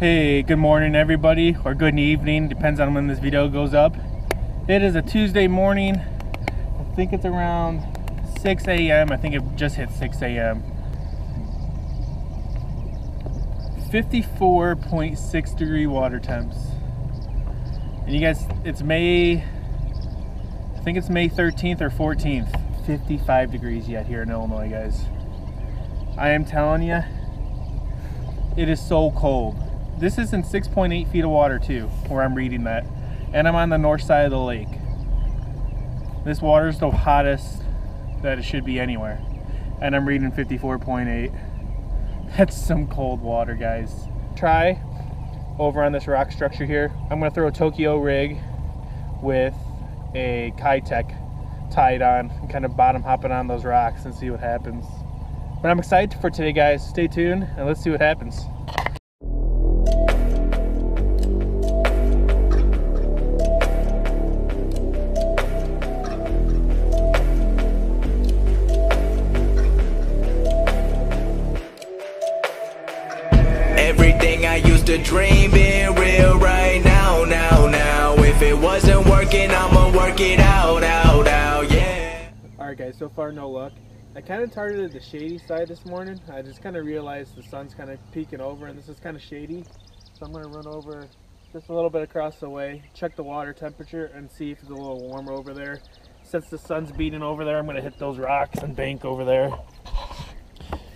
Hey, good morning everybody, or good evening, depends on when this video goes up. It is a Tuesday morning. I think it's around 6 a.m. I think it just hit 6 a.m. 54.6 degree water temps. And you guys, it's May, I think it's May 13th or 14th. 55 degrees yet here in Illinois, guys. I am telling you, it is so cold. This is in 6.8 feet of water too, where I'm reading that. And I'm on the north side of the lake. This water is the hottest that it should be anywhere. And I'm reading 54.8. That's some cold water, guys. Try over on this rock structure here. I'm gonna throw a Tokyo rig with a Keitech tied on and kind of bottom hopping on those rocks and see what happens. But I'm excited for today, guys. Stay tuned and let's see what happens. If it wasn't working, I'ma work it out, out, out, yeah. Alright guys, so far no luck. I kind of targeted the shady side this morning. I just kind of realized the sun's kind of peeking over and this is kind of shady. So I'm going to run over just a little bit across the way, check the water temperature and see if it's a little warmer over there. Since the sun's beating over there, I'm going to hit those rocks and bank over there.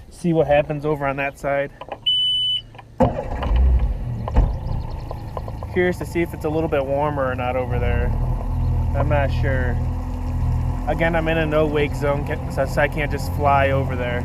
See what happens over on that side. Curious to see if it's a little bit warmer or not over there. I'm not sure. Again, I'm in a no wake zone, so I can't just fly over there.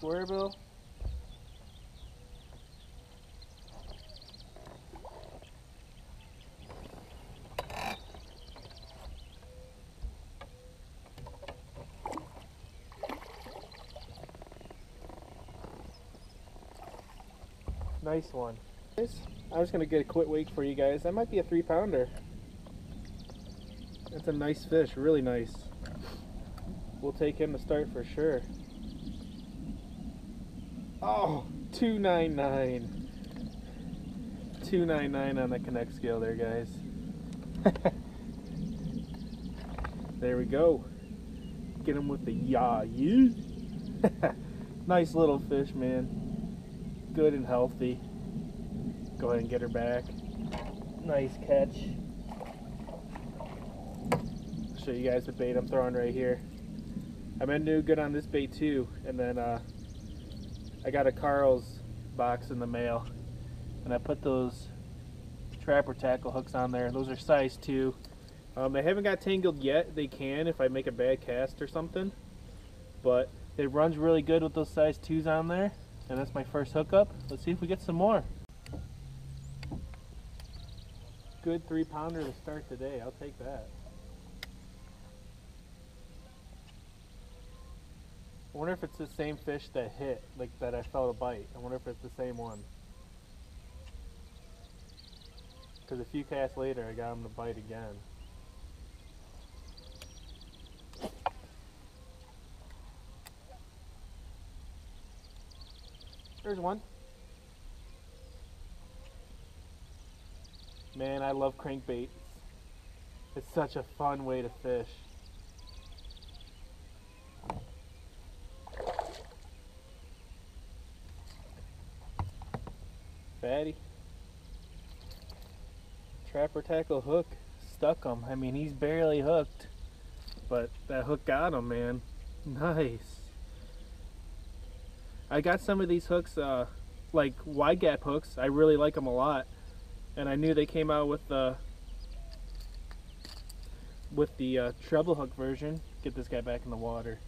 Square bill. Nice one. Guys, I'm just gonna get a quick wake for you guys. That might be a three pounder. That's a nice fish, really nice. We'll take him to start for sure. Oh, 299. 299 on the connect scale there, guys. there we go. Get him with the yah you. nice little fish, man good and healthy. Go ahead and get her back. Nice catch. Show you guys the bait I'm throwing right here. I'm gonna do good on this bait too, and then uh, I got a Carl's box in the mail, and I put those trapper tackle hooks on there. Those are size two. Um, they haven't got tangled yet. They can if I make a bad cast or something, but it runs really good with those size twos on there and that's my first hookup. Let's see if we get some more. Good three pounder to start today. I'll take that. I wonder if it's the same fish that hit, like that I felt a bite. I wonder if it's the same one. Because a few casts later, I got him to bite again. There's one. Man, I love crankbaits. It's such a fun way to fish. Fatty. trapper tackle hook stuck him. I mean, he's barely hooked, but that hook got him, man. Nice. I got some of these hooks, uh, like wide gap hooks. I really like them a lot, and I knew they came out with the with the uh, treble hook version. Get this guy back in the water.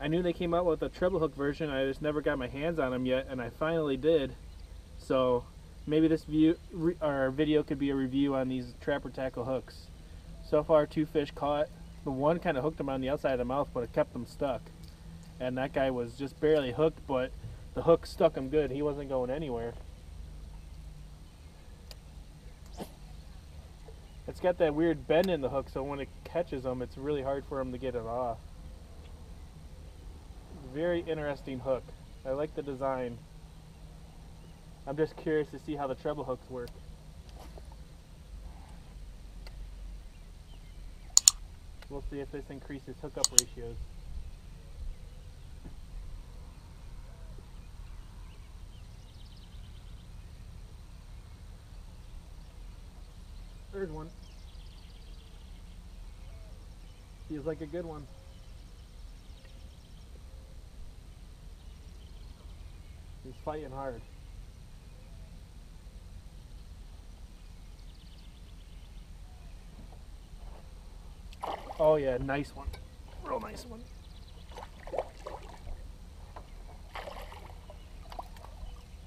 I knew they came out with a treble hook version. I just never got my hands on them yet, and I finally did. So maybe this view or video could be a review on these trapper tackle hooks. So far, two fish caught. The one kind of hooked him on the outside of the mouth, but it kept them stuck. And that guy was just barely hooked, but the hook stuck him good. He wasn't going anywhere. It's got that weird bend in the hook, so when it catches them, it's really hard for him to get it off. Very interesting hook. I like the design. I'm just curious to see how the treble hooks work. We'll see if this increases hookup ratios. Third one. Feels like a good one. He's fighting hard. Oh yeah, nice one. Real nice one.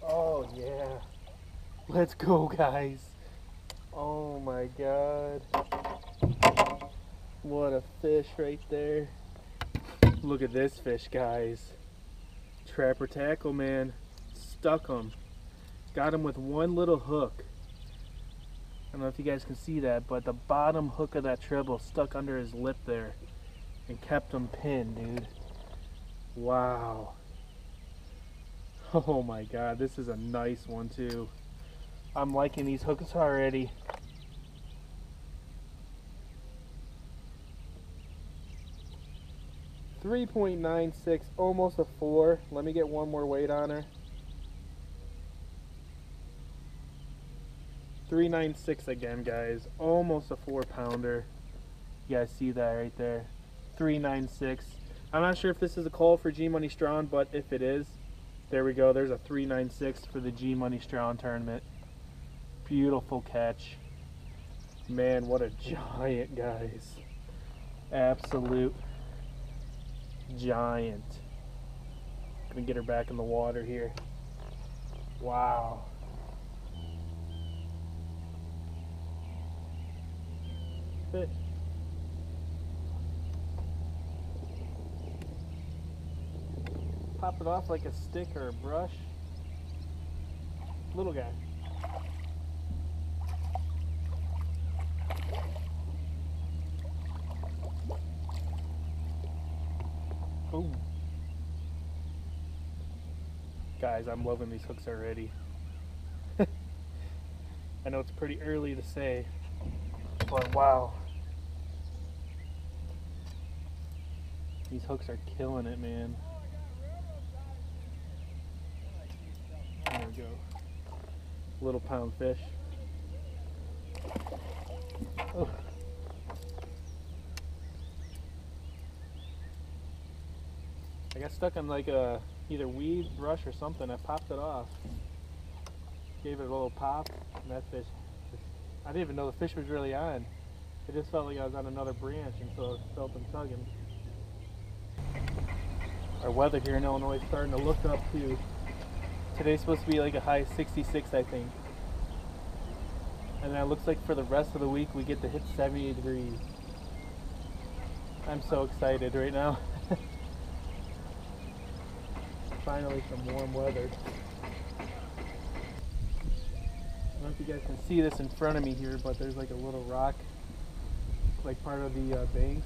Oh yeah. Let's go guys. Oh my god. What a fish right there. Look at this fish guys. Trapper tackle man. Stuck him. Got him with one little hook. I don't know if you guys can see that, but the bottom hook of that treble stuck under his lip there and kept him pinned, dude. Wow. Oh my god, this is a nice one too. I'm liking these hooks already. Three point nine six, almost a four. Let me get one more weight on her. 396 again, guys. Almost a four pounder. You guys see that right there. 396. I'm not sure if this is a call for G Money Strawn, but if it is, there we go. There's a 396 for the G Money Strawn tournament. Beautiful catch. Man, what a giant, guys. Absolute giant. Gonna get her back in the water here. Wow. Fish. Pop it off like a stick or a brush. Little guy. Ooh. Guys, I'm loving these hooks already. I know it's pretty early to say, but wow. These hooks are killing it, man. There we go. Little pound fish. Oh. I got stuck on like a either weed, brush, or something. I popped it off. Gave it a little pop, and that fish. I didn't even know the fish was really on. It just felt like I was on another branch, and so it felt them tugging. Our weather here in Illinois is starting to look up too. Today's supposed to be like a high 66, I think. And it looks like for the rest of the week we get to hit 70 degrees. I'm so excited right now. Finally some warm weather. I don't know if you guys can see this in front of me here, but there's like a little rock, like part of the uh, bank.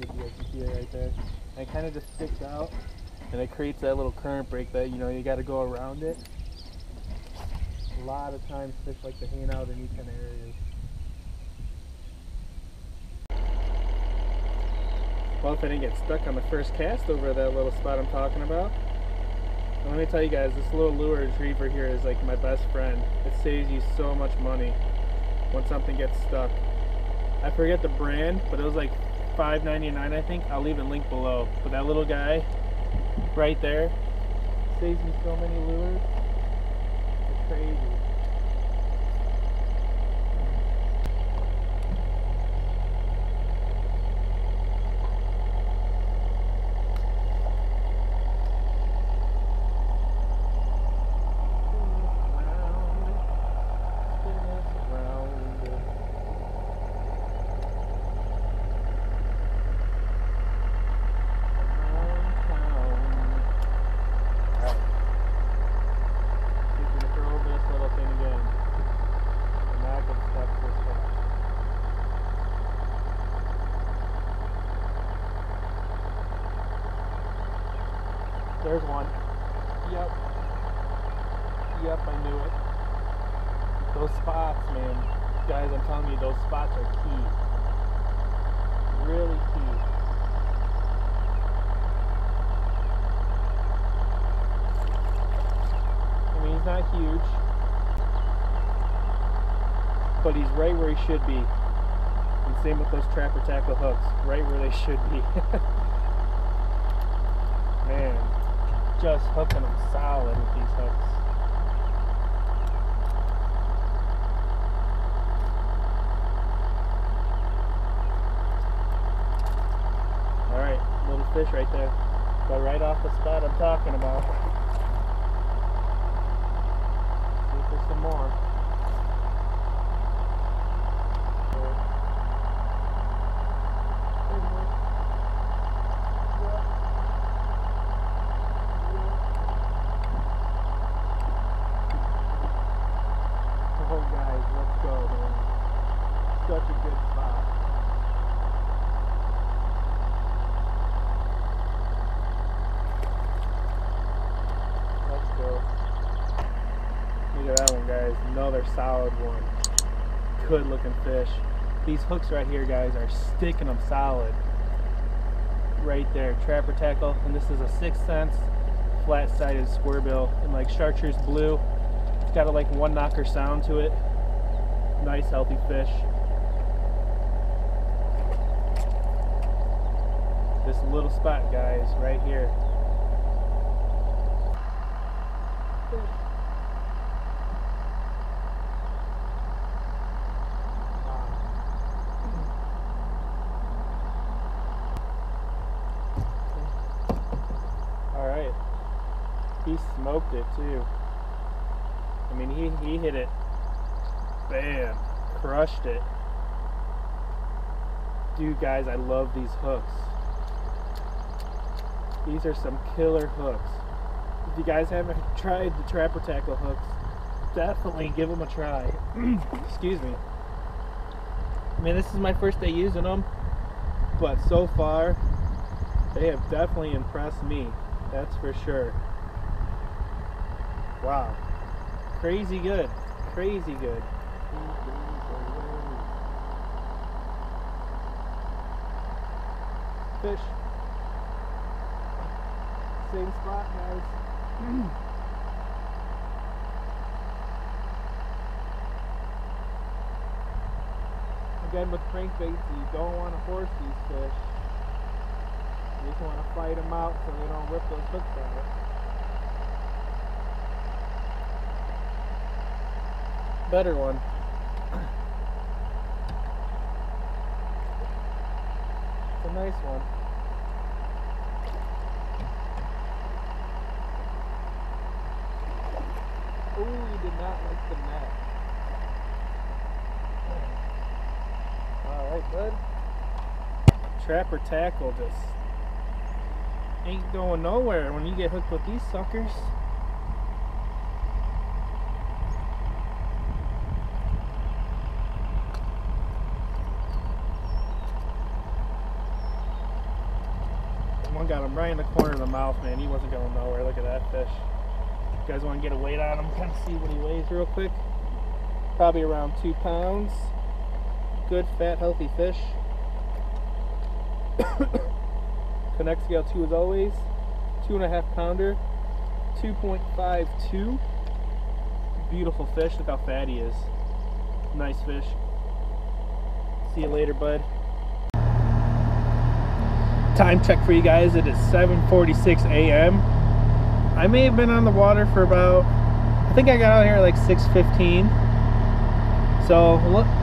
If you guys can see it right there. And it kind of just sticks out, and it creates that little current break that you know you got to go around it. A lot of times fish like to hang out in these kind of areas. Well, if I didn't get stuck on the first cast over that little spot I'm talking about, Let me tell you guys, this little lure retriever here is like my best friend. It saves you so much money when something gets stuck. I forget the brand, but it was like $5.99 I think. I'll leave a link below. But that little guy right there saves me so many lures. It's crazy. There's one. Yep. Yep, I knew it. Those man. Guys, I'm telling you, those spots are key. Really key. I mean, he's not huge. But he's right where he should be. And same with those trapper tackle hooks. Right where they should be. man, just hooking them solid with these hooks. All right, little fish right there. But right off the spot I'm talking about. See if there's some more. Oh, guys, let's go, man. Such a good spot. Let's go. Look at that one, guys. Another solid one. Good looking fish. These hooks right here, guys, are sticking them solid. Right there, trapper tackle, and this is a Sixth Sense flat-sided square bill in like chartreuse blue. It's got a like one knocker sound to it. Nice healthy fish. This little spot, guys, right here. All right. He smoked it too. I mean, he, he hit it. Bam. Crushed it. Dude, guys, I love these hooks. These are some killer hooks. If you guys haven't tried the Trapper Tackle hooks, definitely give them a try. Excuse me. I mean, this is my first day using them, but so far, they have definitely impressed me. That's for sure. Wow. Crazy good. Crazy good. Fish. Same spot, guys. Again, with crankbaits, you don't want to force these fish. You just want to fight them out so they don't rip those hooks out. Better one. It's a nice one. Ooh, you did not like the net. Alright, bud. Trapper tackle just ain't going nowhere when you get hooked with these suckers. One got him right in the corner of the mouth, man. He wasn't going nowhere. Look at that fish. You guys want to get a weight on him? Kind of see what he weighs real quick. Probably around two pounds. Good, fat, healthy fish. Scale two as always. Two and a half pounder. 2.52. Beautiful fish. Look how fat he is. Nice fish. See you later, bud. Time check for you guys. It is 7:46 a.m. I may have been on the water for about. I think I got out here at like 6:15. So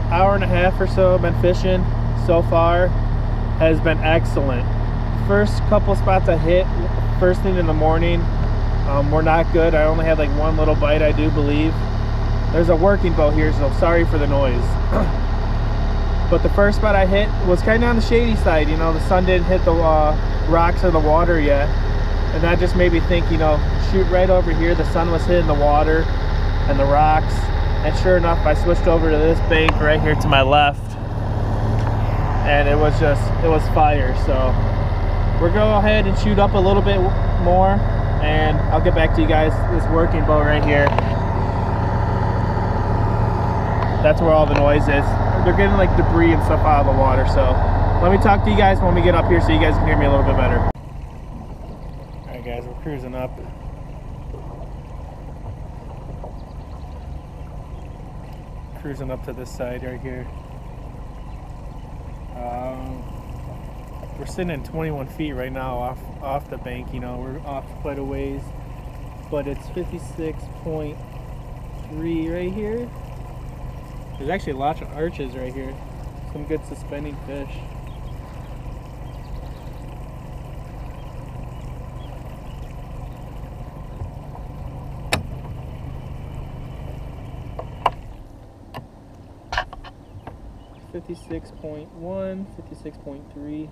hour and a half or so. I've been fishing so far. Has been excellent. First couple spots I hit first thing in the morning um, were not good. I only had like one little bite, I do believe. There's a working boat here, so sorry for the noise. but the first spot I hit was kind of on the shady side. You know, the sun didn't hit the uh, rocks or the water yet. And that just made me think, you know, shoot right over here. The sun was hitting the water and the rocks. And sure enough, I switched over to this bank right here to my left. And it was just, it was fire. So we're to go ahead and shoot up a little bit more. And I'll get back to you guys. This working boat right here. That's where all the noise is. They're getting like debris and stuff out of the water. So let me talk to you guys when we get up here so you guys can hear me a little bit better. All right, guys, we're cruising up. Cruising up to this side right here. Um, we're sitting at 21 feet right now off off the bank. You know, we're off quite a ways, but it's 56.3 right here. There's actually lots of arches right here. Some good suspending fish. Fifty-six point one, fifty-six point three.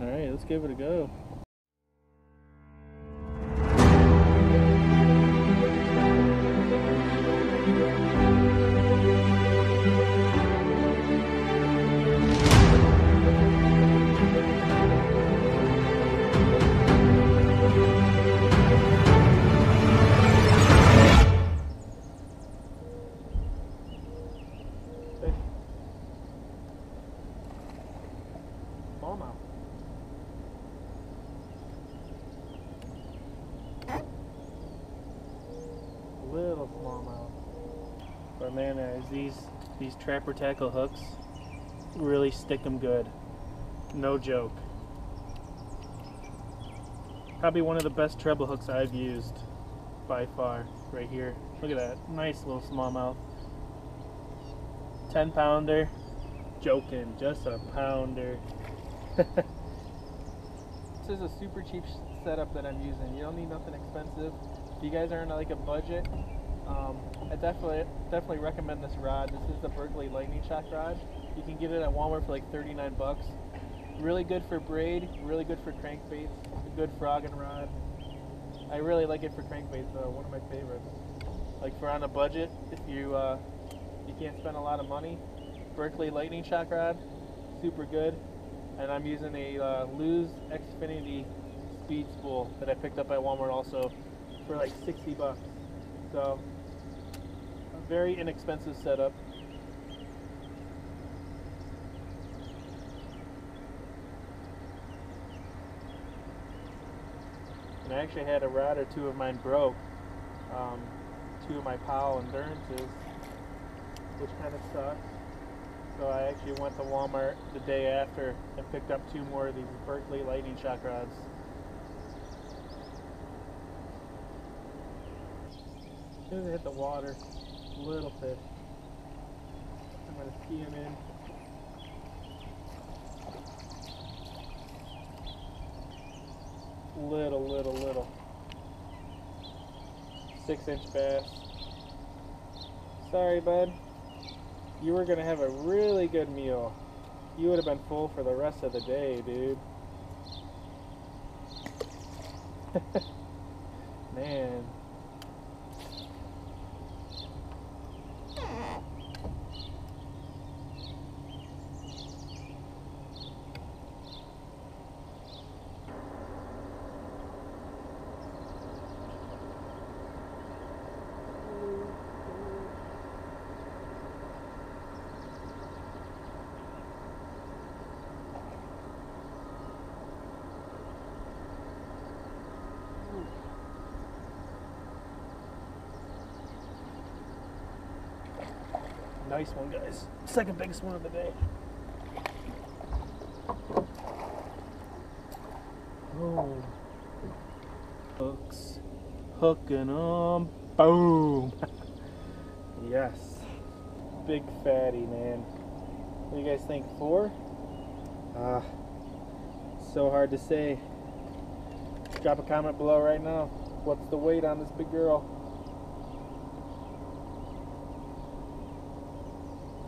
All right, let's give it a go. These trapper tackle hooks really stick them good. No joke. Probably one of the best treble hooks I've used by far. Right here. Look at that. Nice little smallmouth. 10 pounder. Joking, just a pounder. this is a super cheap setup that I'm using. You don't need nothing expensive. If you guys are in like a budget, um, I definitely definitely recommend this rod. This is the Berkley Lightning Shock rod. You can get it at Walmart for like 39 bucks. Really good for braid, really good for crankbaits, a good frogging rod. I really like it for crankbaits though, one of my favorites. Like for on a budget, if you uh, you can't spend a lot of money, Berkley Lightning Shock Rod, super good. And I'm using a uh, Lew's Xfinity Speed Spool that I picked up at Walmart also for like 60 bucks. So, very inexpensive setup. And I actually had a rod or two of mine broke. Um, two of my Powell Endurances which kind of sucks. So I actually went to Walmart the day after and picked up two more of these Berkley lightning shock rods. As soon hit the water, little fish. I'm gonna ski him in. Little, little, little. Six inch bass. Sorry, bud you were gonna have a really good meal. You would have been full for the rest of the day, dude. Man. Nice one, guys. Second biggest one of the day. Oh. Hooks. Hooking them. Boom. yes. Big fatty, man. What do you guys think? Four? Ah. so hard to say. Drop a comment below right now. What's the weight on this big girl?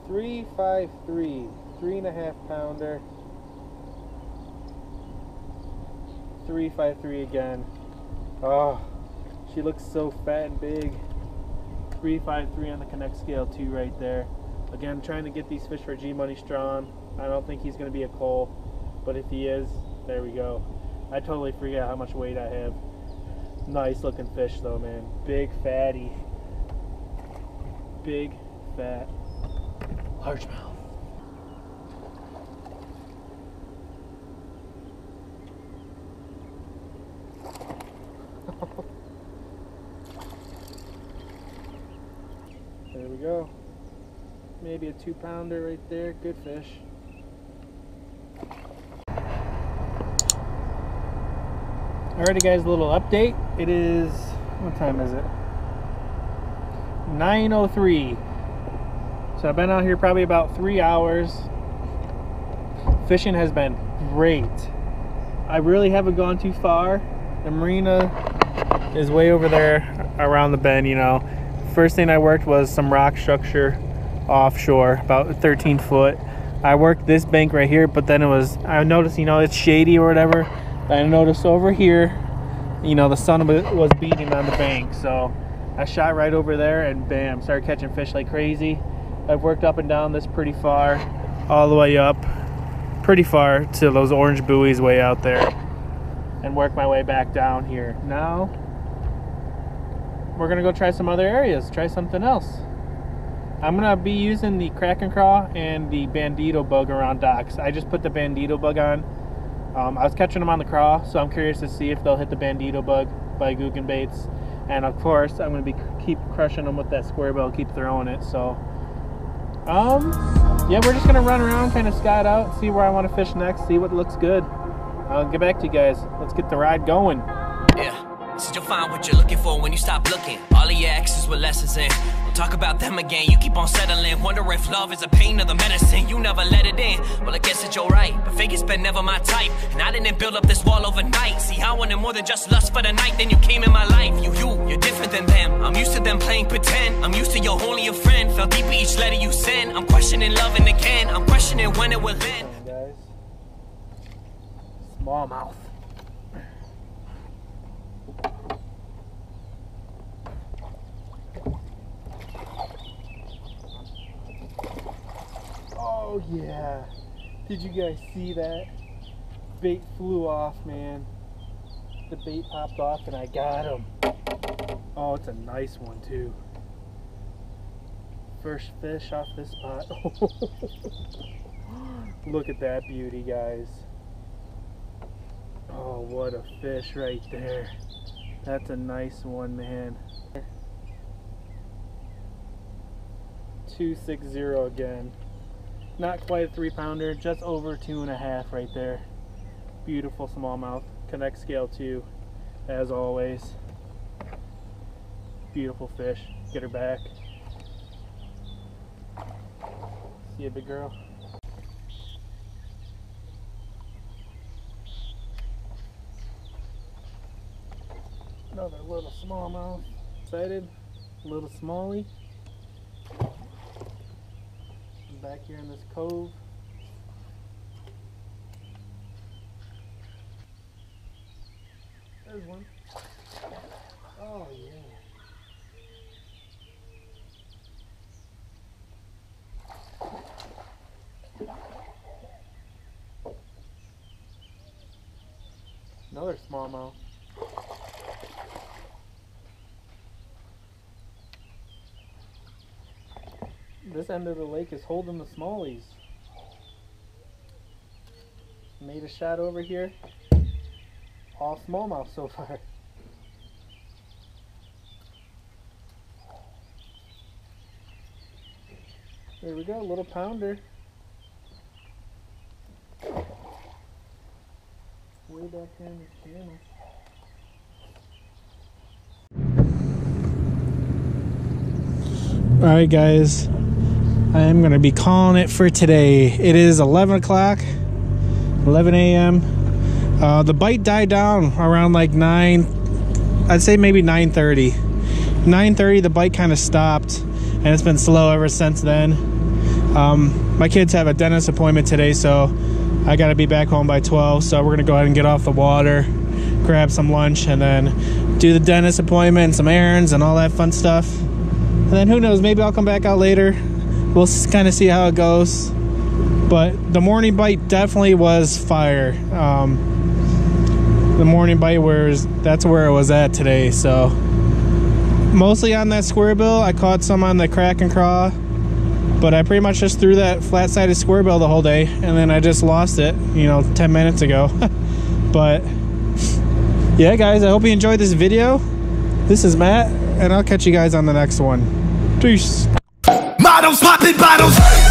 Three five three, three and a half pounder. Three five three again. Oh, she looks so fat and big. Three five three on the Connect scale too, right there. Again, trying to get these fish for G Money Strong. I don't think he's going to be a Cole, but if he is, there we go. I totally forget how much weight I have. Nice looking fish though, man. Big fatty. Big fat largemouth. there we go. Maybe a two pounder right there. Good fish. Alrighty guys, a little update. It is, what time is it? 9.03. So I've been out here probably about three hours. Fishing has been great. I really haven't gone too far. The marina is way over there around the bend, you know. First thing I worked was some rock structure offshore, about 13 foot. I worked this bank right here, but then it was, I noticed, you know, it's shady or whatever. I noticed over here, you know, the sun was beating on the bank. So I shot right over there and bam, started catching fish like crazy. I've worked up and down this pretty far, all the way up, pretty far to those orange buoys way out there and work my way back down here. Now, we're gonna go try some other areas, try something else. I'm gonna be using the Krackin' Craw and the Bandito bug around docks. I just put the Bandito bug on um, I was catching them on the craw, so I'm curious to see if they'll hit the bandito bug by Googan baits. And of course, I'm to be keep crushing them with that square bill, keep throwing it. So, um, yeah, we're just to run around, kind of scout out, see where I want to fish next, see what looks good. I'll get back to you guys. Let's get the ride going. Yeah, you'll find what you're looking for when you stop looking. All of your exes with lessons in. Talk about them again, you keep on settling. Wonder if love is a pain or the medicine. You never let it in. Well, I guess it's your right. But figure's been never my type. And I didn't build up this wall overnight. See, I wanted more than just lust for the night. Then you came in my life. You, you, you're different than them. I'm used to them playing pretend. I'm used to your only a friend. Fell deep in each letter you send. I'm questioning loving again. I'm questioning when it will end. Guys, smallmouth. Oh yeah. Did you guys see that? Bait flew off, man. The bait popped off and I got him. Oh, it's a nice one too. First fish off this spot. Look at that beauty, guys. Oh, what a fish right there. That's a nice one, man. 260 again. Not quite a three pounder, just over two and a half right there. Beautiful smallmouth. Connect scale two, as always. Beautiful fish. Get her back. See a big girl? Another little smallmouth. Excited? Little smallie. Back here in this cove. There's one. Oh yeah. Another smallmouth. This end of the lake is holding the smallies. Made a shot over here. All smallmouth so far. There we go, little pounder. Way back here in the channel. All right, guys. I am going to be calling it for today. It is 11 o'clock, 11 a.m. Uh, the bite died down around like 9, I'd say maybe 9.30. 9.30, the bite kind of stopped, and it's been slow ever since then. Um, my kids have a dentist appointment today, so I got to be back home by 12. So we're going to go ahead and get off the water, grab some lunch, and then do the dentist appointment, some errands, and all that fun stuff. And then who knows, maybe I'll come back out later. We'll kind of see how it goes. But the morning bite definitely was fire. Um, the morning bite was that's where it was at today. So mostly on that square bill. I caught some on the Krackin' Craw, but I pretty much just threw that flat-sided square bill the whole day, and then I just lost it. You know, 10 minutes ago. but yeah, guys, I hope you enjoyed this video. This is Matt, and I'll catch you guys on the next one. Peace. Popping bottles.